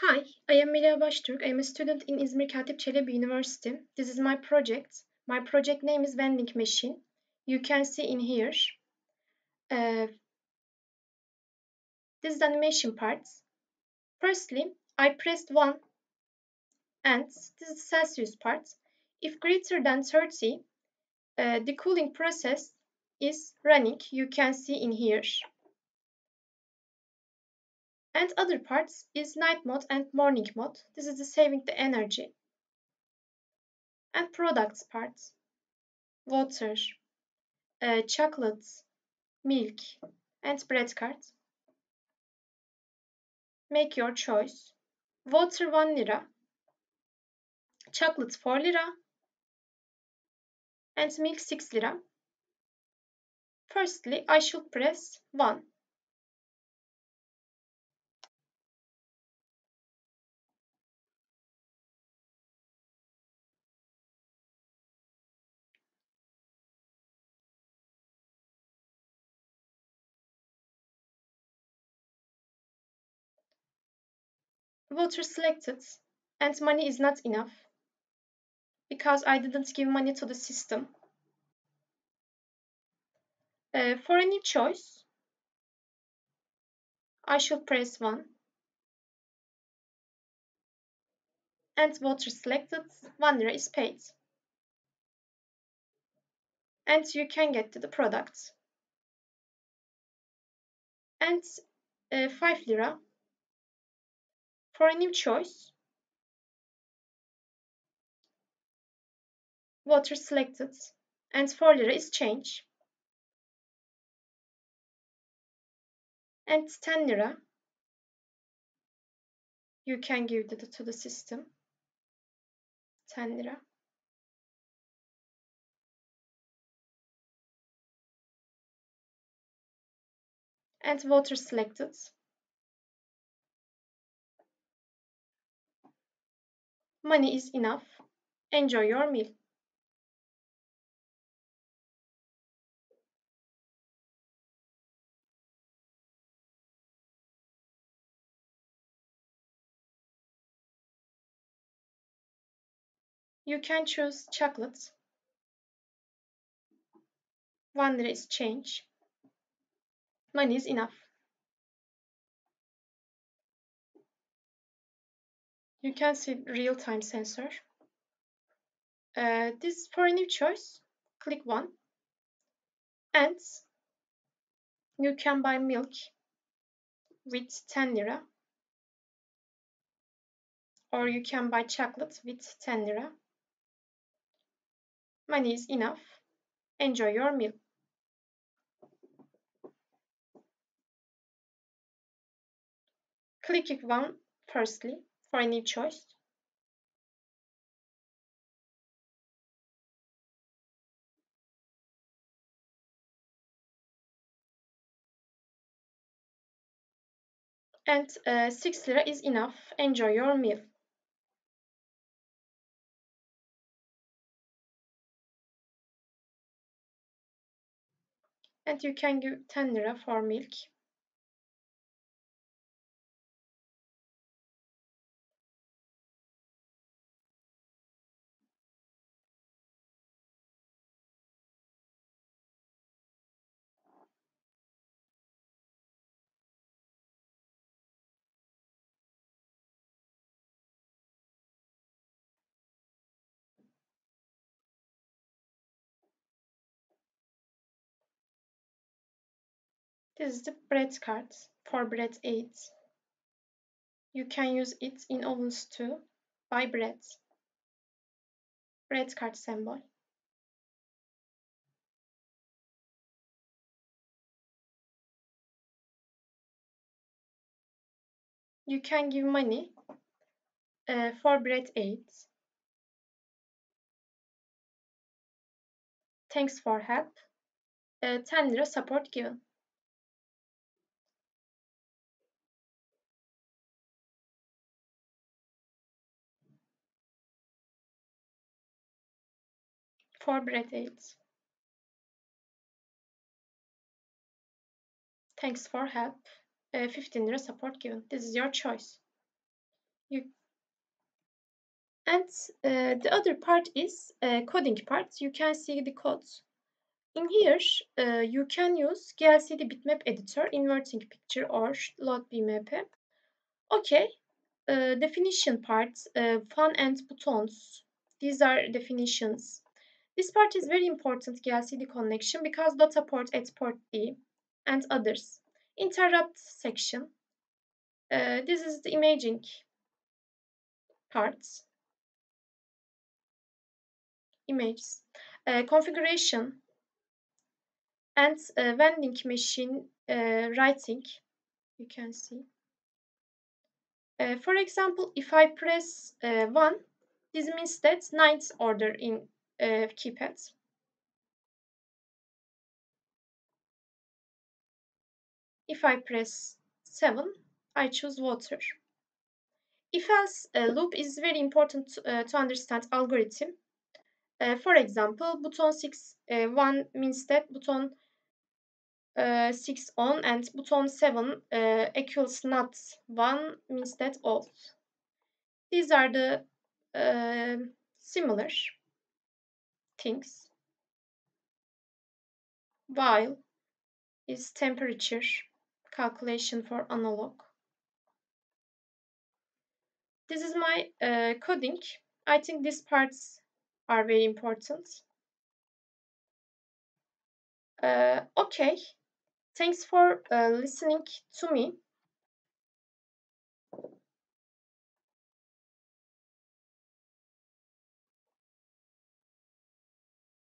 Hi, I am Meliha Baştürk. I am a student in İzmir Katip Çelebi University. This is my project. My project name is vending machine. You can see in here. Uh, this is the animation parts. Firstly, I pressed 1 and this is the Celsius part. If greater than 30, uh, the cooling process is running. You can see in here and other parts is night mode and morning mode. This is the saving the energy. And products parts, water, uh, chocolates, milk, and bread cards. Make your choice. Water 1 lira, chocolate 4 lira, and milk 6 lira. Firstly, I should press 1. Water selected and money is not enough because I didn't give money to the system. Uh, for any choice, I should press 1 and water selected, 1 lira is paid. And you can get to the product. And uh, 5 lira for a new choice. Water selected and 4 lira is change. And 10 lira you can give it to the system. 10 lira. And water selected. Money is enough. Enjoy your meal. You can choose chocolates. 1 lira is change. Money is enough. You can see real-time sensor. Uh, this for a new choice, click 1 and you can buy milk with 10 lira or you can buy chocolate with 10 lira. Money is enough. Enjoy your meal. Click one firstly for a choice. And uh, 6 lira is enough. Enjoy your meal. And you can give 10 lira for milk. This is the bread card for bread aids. You can use it in ovens to buy bread. Bread card symbol. You can give money uh, for bread aids. Thanks for help. Uh, 10 lira support given. For aids. Thanks for help. Uh, 15 lira support given. This is your choice. You and uh, the other part is uh, coding part. You can see the codes. In here, uh, you can use GLCD bitmap editor, inverting picture or load BMP. Okay, uh, definition part, uh, fun and buttons. These are definitions. This part is very important GLCD connection because data port at port D and others. Interrupt section. Uh, this is the imaging parts. Images. Uh, configuration and uh, vending machine uh, writing. You can see. Uh, for example, if I press uh, 1, this means that ninth order in uh, keypad. If I press 7, I choose water. If else uh, loop is very important uh, to understand algorithm. Uh, for example, button 6 uh, 1 means that button uh, 6 on and button 7 uh, equals not 1 means that off. These are the similar things. While is temperature calculation for analog. This is my uh, coding. I think these parts are very important. Uh, okay, thanks for uh, listening to me.